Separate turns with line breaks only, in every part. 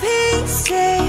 pieces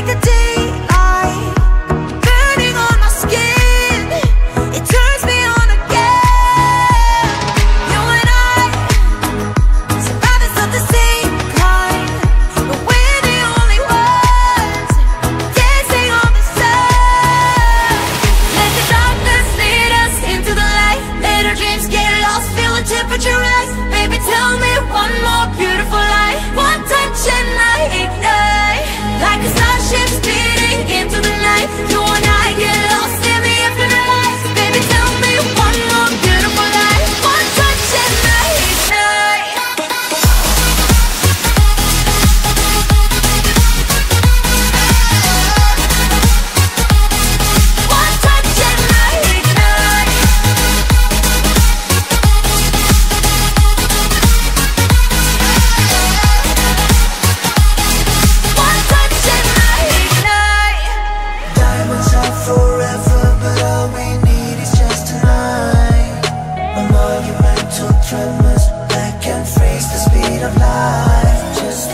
like a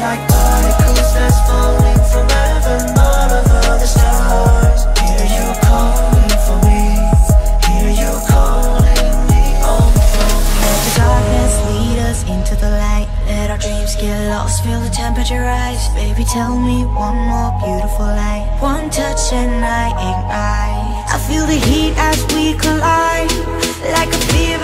like
particles that's falling from heaven All over the stars. Hear you calling for me. Hear you calling me. On the phone
Let the darkness lead us into the light. Let our dreams get lost, feel the temperature rise. Baby, tell me one more beautiful light One touch and I ignite. I feel the heat as we collide. Like a fever